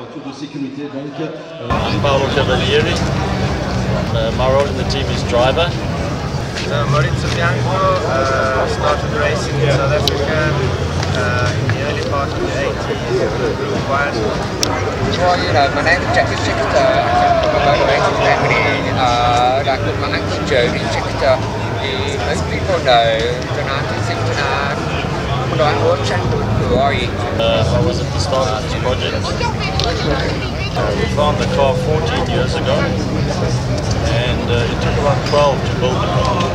car, voiture de sécurité donc. I'm Paolo Cavalieri. Uh, my role in the team is driver. Uh, Maurizio Bianco uh, started racing in South Africa uh, in the early part of the 80s, Blue Wire. Well, you know, my name's Jackie Scheckter. I'm a motivated family. Uh, like with my uncle Jody Scheckter. The, most people know Donati Sintanan. Hello, I'm watching. Who are you? Uh, I was at the start of this project. Uh, we found the car 14 years ago and uh, it took about 12 to build the car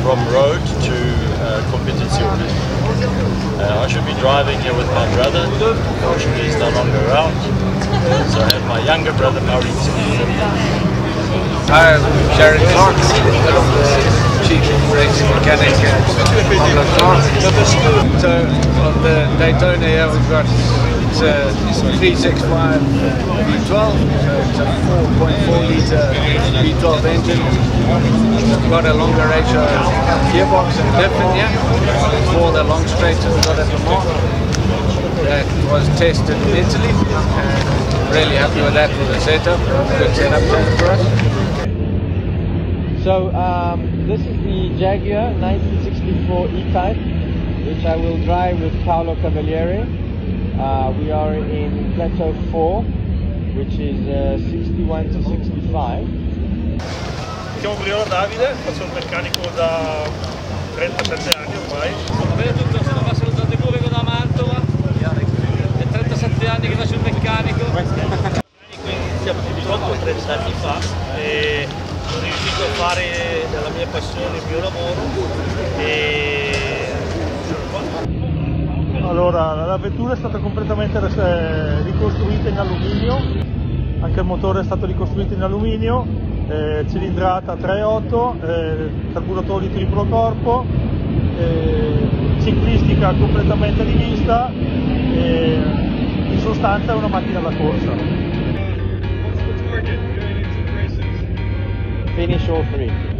from road to uh, competizione. Uh, I should be driving here with my brother, unfortunately he's no longer around, so I have my younger brother Maurizio. I'm Jarred Clarke, Chief Racing Mechanic at Pablo Clark. So on the Daytona we've got it's uh, a, a 365 uh, V12, so it's a 4.4 litre V12 engine. We've got a longer ratio gearbox and diff in here for the long straights we've got at Mans. That was tested in Italy and really happy with that for the setup. Good setup for us. So um, this is the Jaguar 1964 E-Type, which I will drive with Paolo Cavalieri. Uh, we are in Plateau 4, which is uh, 61 to 65. Mi chiamo Briola Davide, faccio il meccanico da 37 anni ormai. Benvenuto, sono Massimo Zandegú, vengo da Mantova. È 37 anni che faccio il meccanico. Iniziamo purtroppo 30 anni fa e sono riuscito a fare della mia passione il mio lavoro e Allora, la vettura è stata completamente eh, ricostruita in alluminio, anche il motore è stato ricostruito in alluminio, eh, cilindrata 3.8, eh, carburatori triplo corpo, eh, ciclistica completamente rivista e in sostanza è una macchina da corsa. Finish all three.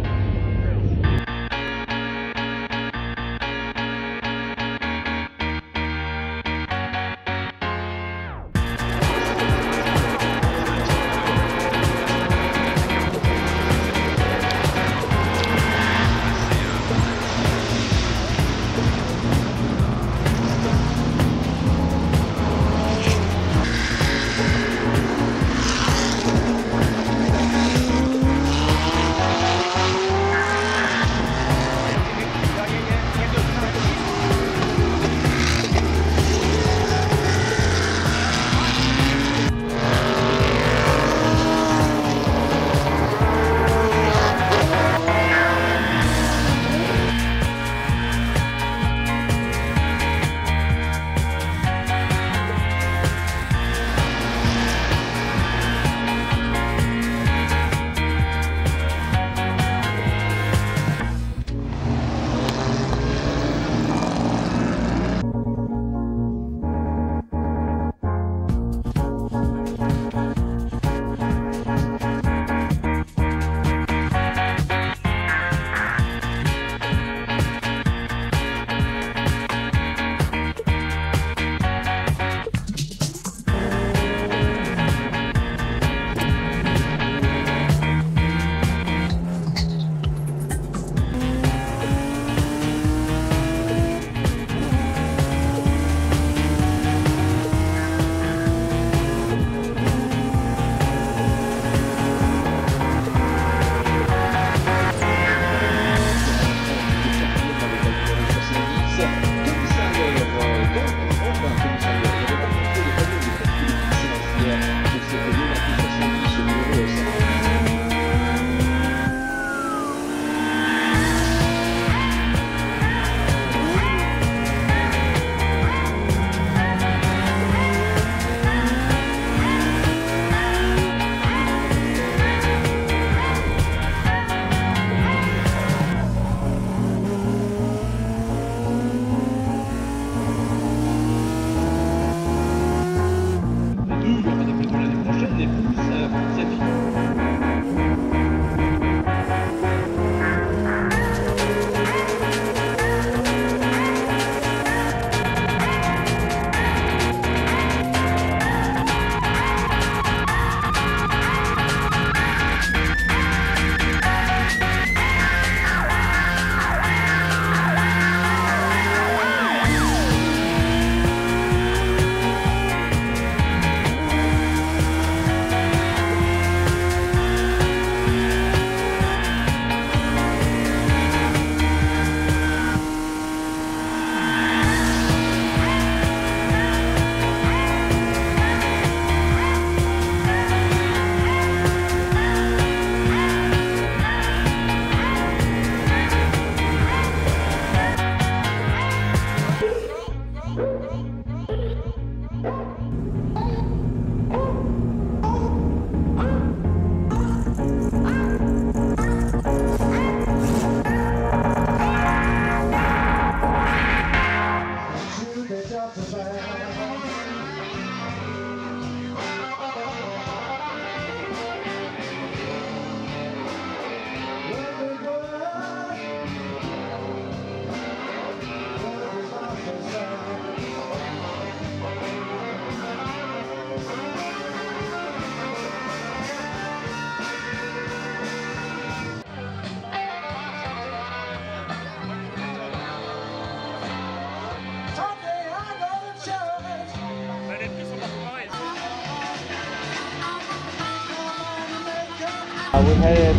Uh,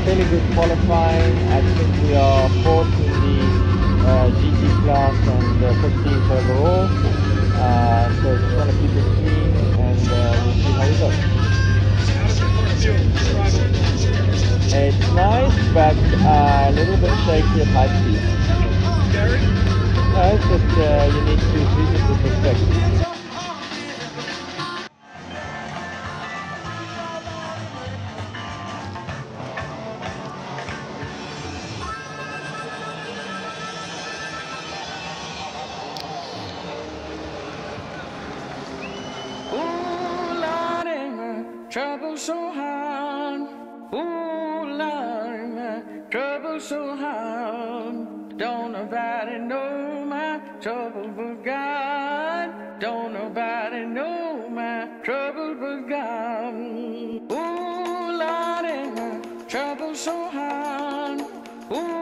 fairly good qualifying. I think we are fourth in the uh, GT class and uh, 15th overall. Uh, so just want to keep it clean and uh, we'll see how we go. It's nice, but uh, a little bit shaky at high speed. No, it's just uh, you need to visit the perspective. Ooh, so hard. Ooh, Lordy, my trouble so hard. Don't nobody know my trouble but God. Don't nobody know my trouble but God. Ooh, Lordy, my trouble so hard. Ooh,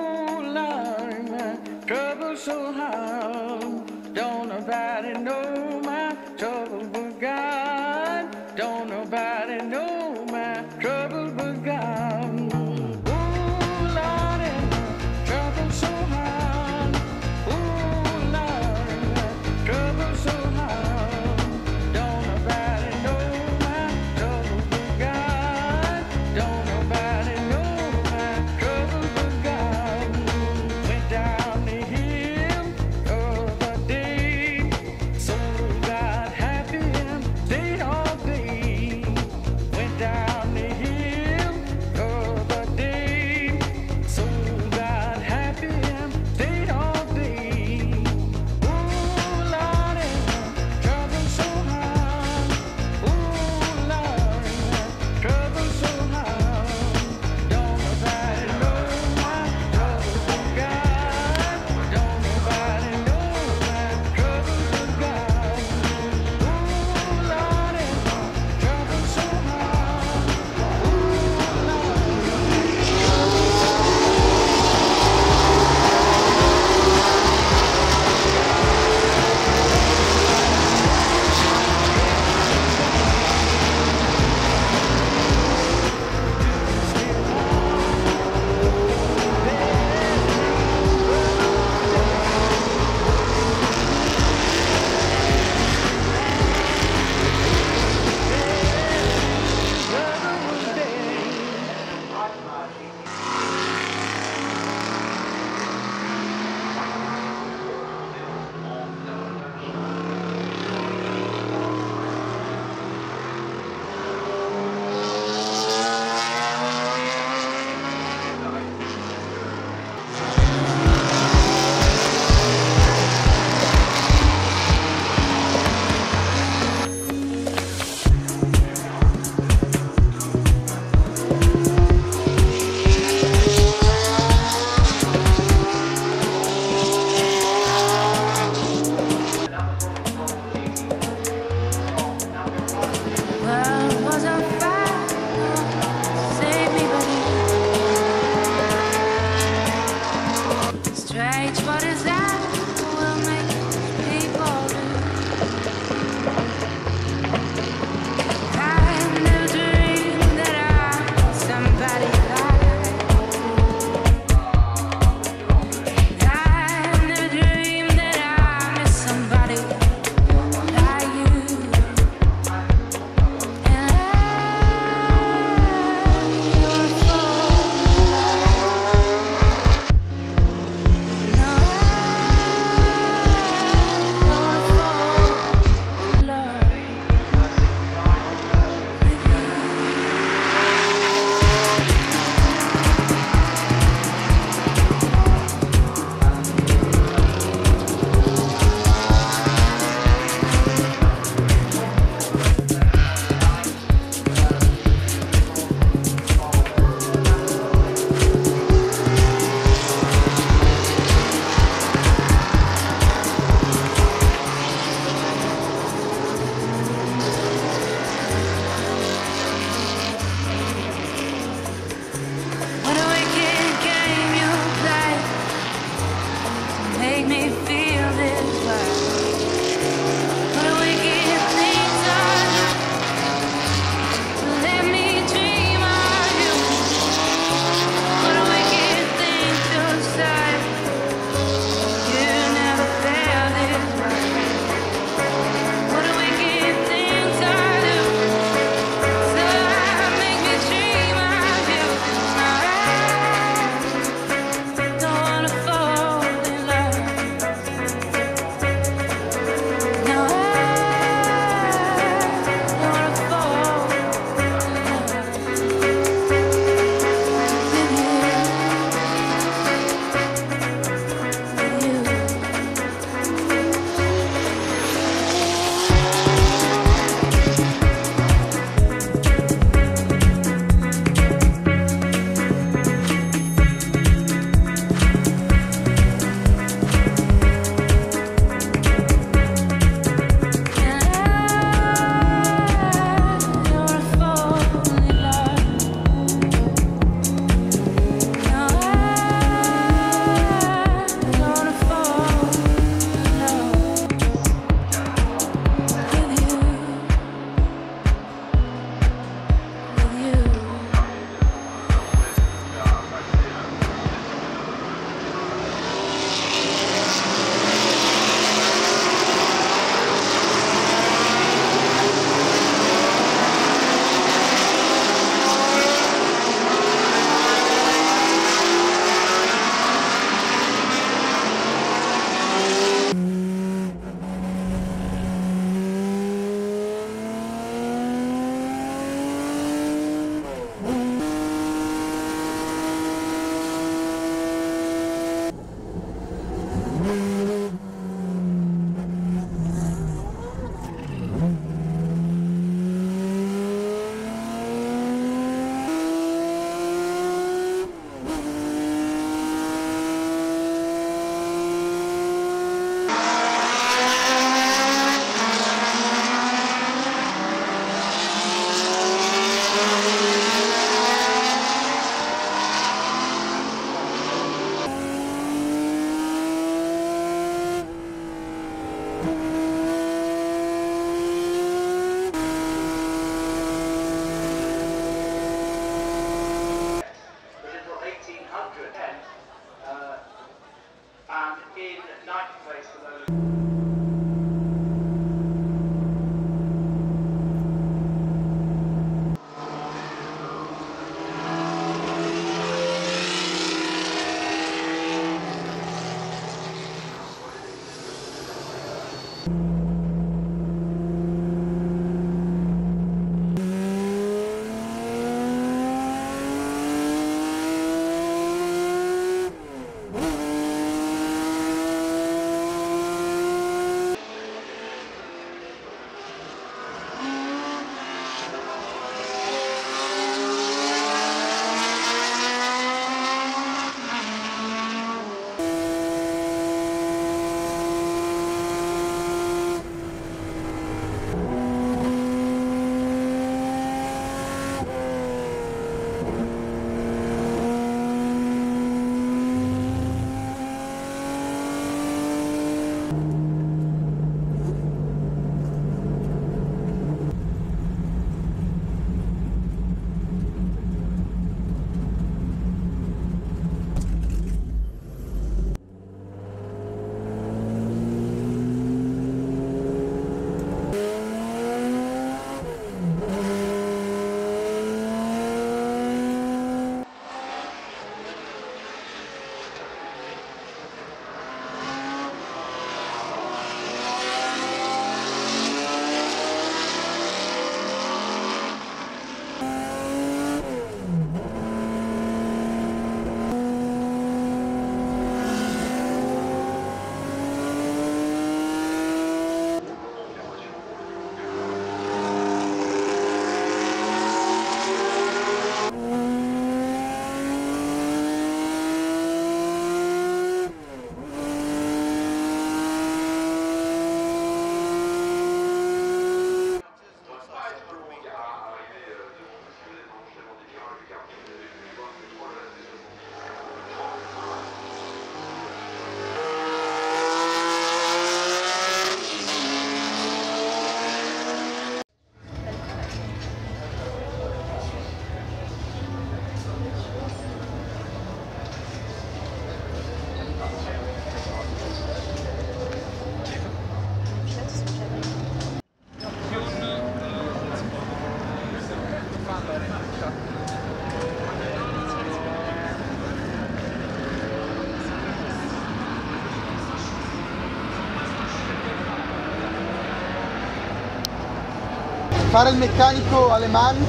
Fare il meccanico alle mani?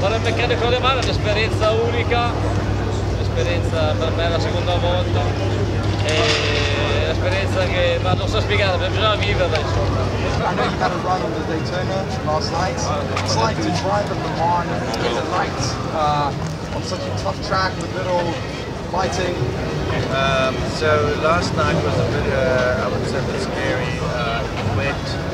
Fare il meccanico alle mani è un'esperienza unica, un'esperienza per me è la seconda volta, è un'esperienza che ma non so spiegare, bisogna viverla insomma. I know you had a run on the Daytona last night. It's like to drive at Le Mans in the night uh, on such a tough track with little lighting. Um, so last night was a bit, uh, I would say, a bit scary. Uh, wet, it's cold,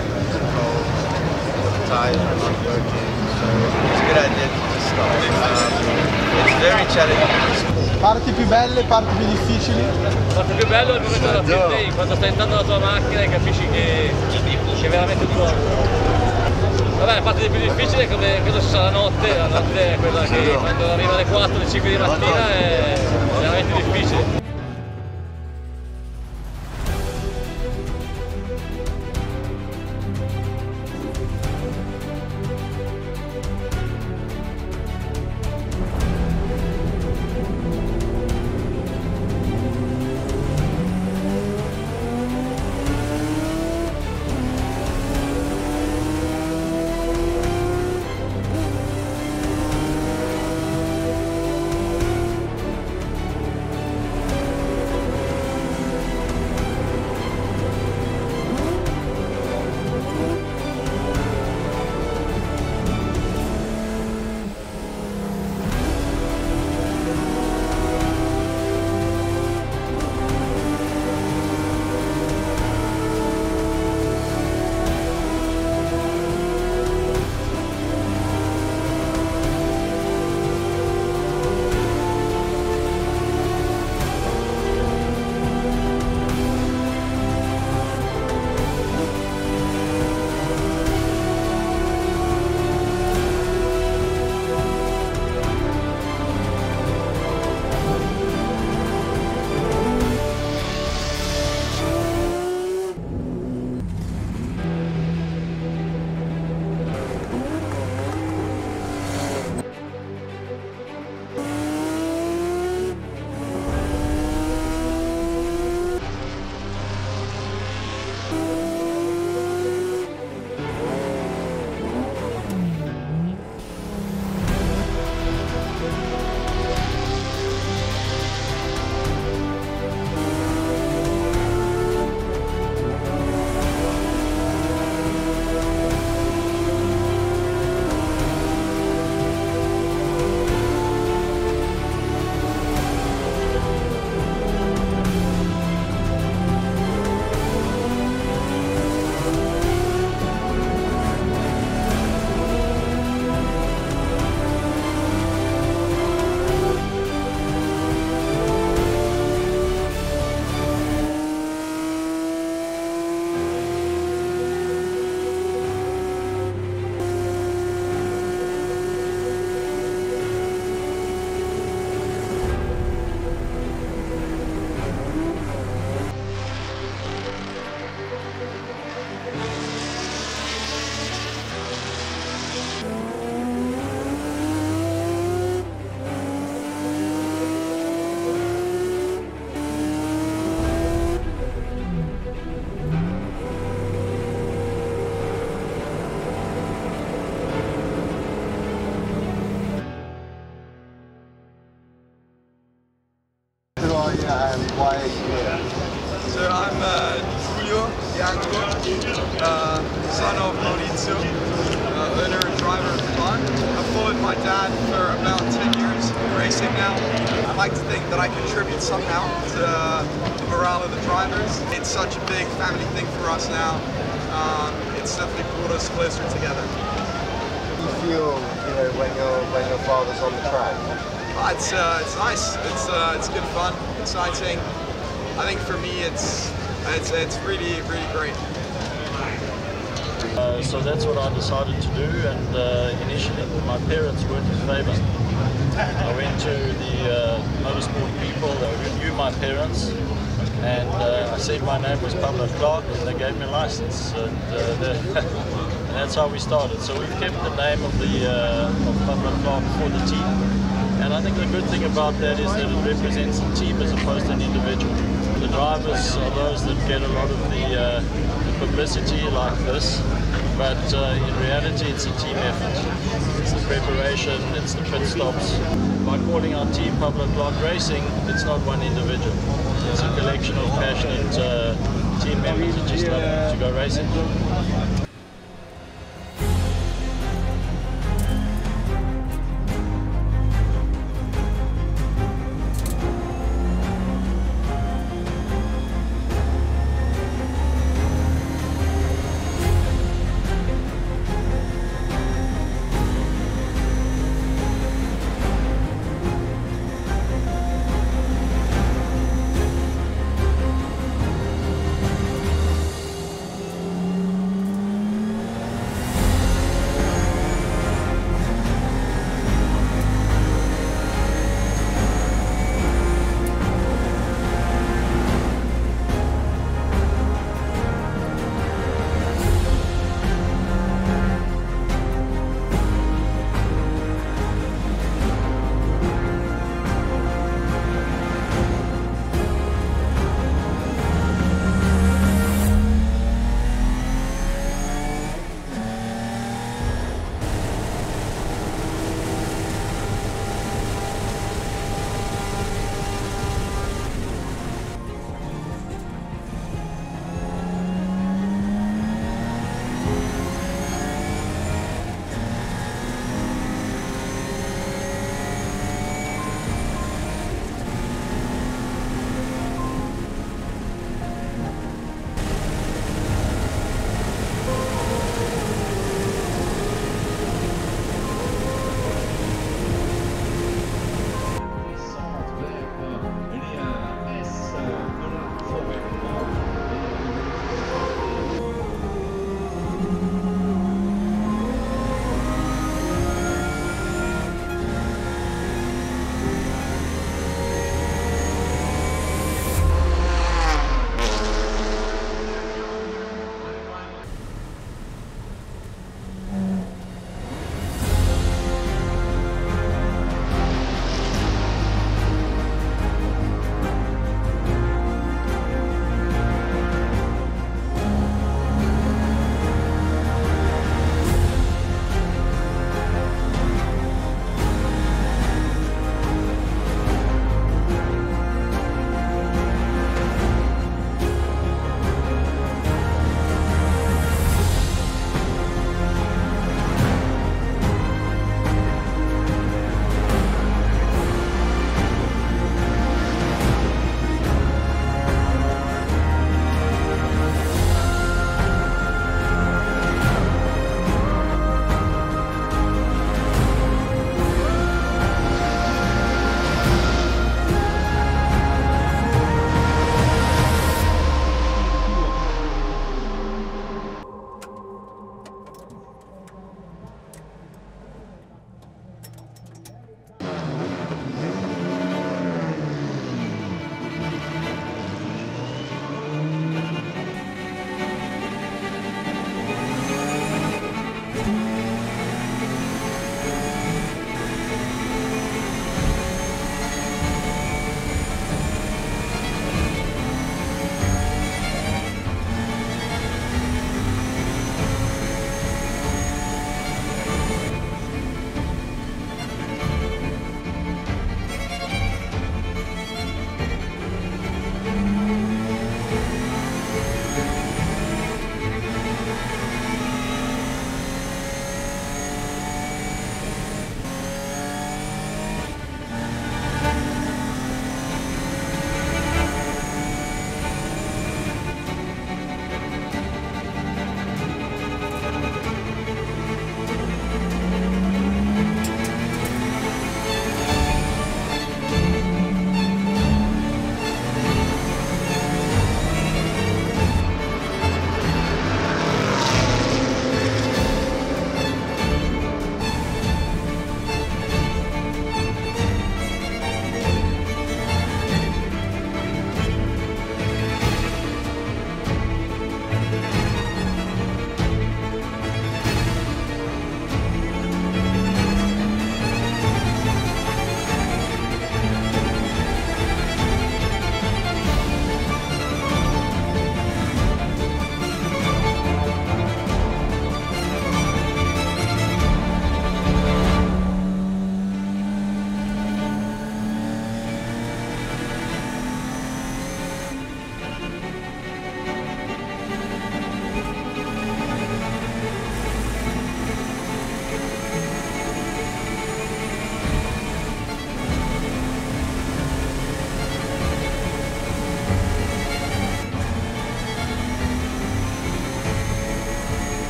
were not working, so it's a good idea to just stop. Um, it's very challenging. Parti più belle, parti più difficili. La parte più bella è il momento della field day, quando stai entrando nella tua macchina e capisci che, che è veramente duro. Vabbè, la parte più difficile è come credo sia la notte, la notte è quella che quando arriva alle 4, alle 5 di mattina è veramente difficile. And that's how we started. So we've kept the name of the uh, of Pablo Clark for the team. And I think the good thing about that is that it represents the team as opposed to an individual. The drivers are those that get a lot of the, uh, the publicity like this, but uh, in reality it's a team effort. It's the preparation, it's the pit stops. By calling our team Pablo Clark Racing, it's not one individual. It's a collection of passionate uh, team members that just love to go racing.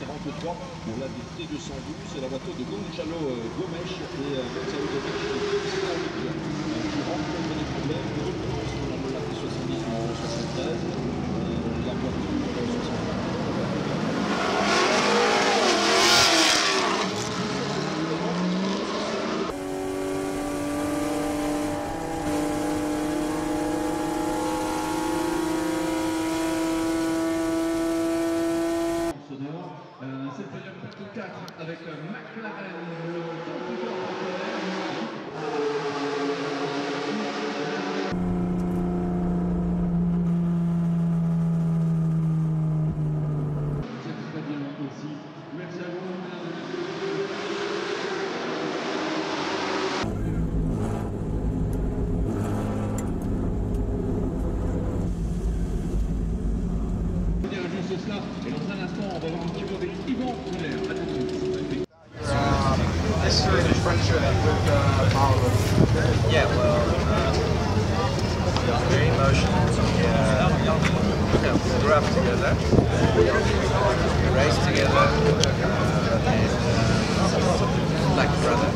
43. On l'a visité 212. C'est la voiture de Gonzalo euh, Gomes et euh, Gonzalo Gomes euh, qui rencontre des problèmes, qui recommence dans la 70 ou 73. Raced together, and like a brother.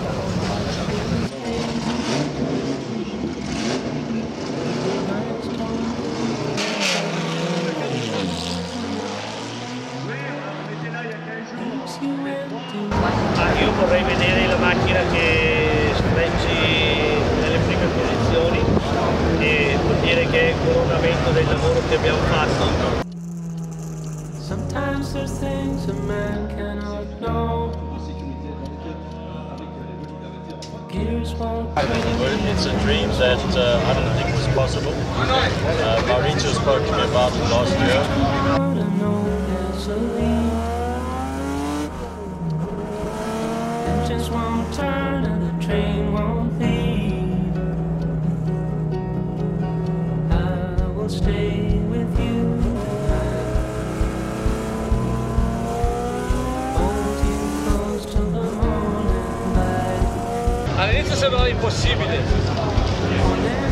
Ah, io vorrei vedere la macchina che spreggi nelle prime posizioni e vuol dire che è il coronamento del lavoro che abbiamo fatto. There's things a man cannot know. It's a dream that uh, I don't think was possible. Uh, Maurizio spoke to me about it last year. out and know there's a lead. Engines won't turn and the train won't leave. I will stay sembrava impossibile,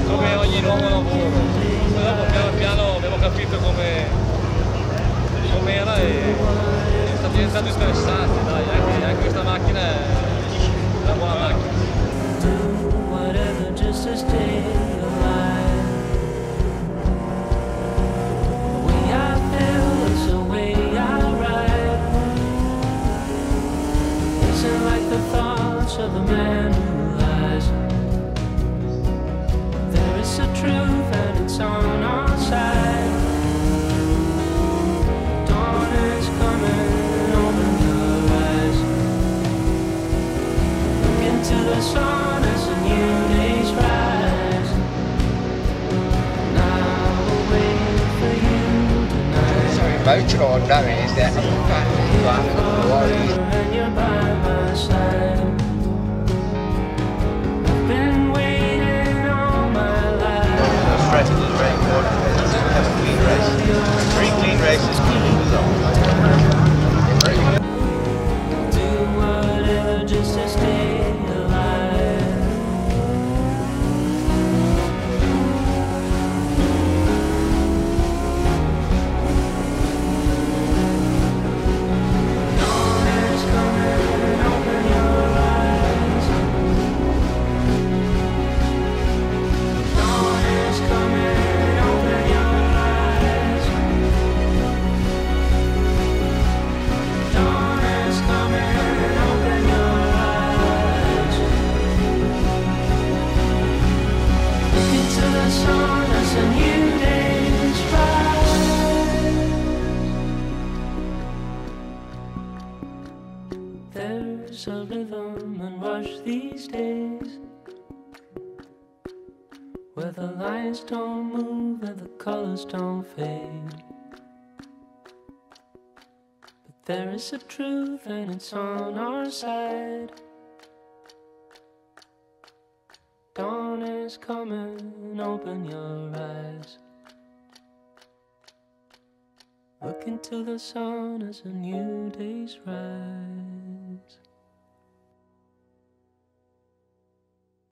come ogni nuovo lavoro, dopo piano piano abbiamo capito come com'era e sta diventando interessante, dai, anche, anche questa macchina è una buona macchina. Alive. The way Strategy is very important. Have a clean race. Three clean races, clean. Do lines don't move and the colors don't fade. But there is a truth and it's on our side. Dawn is coming, open your eyes. Look into the sun as a new day's rise.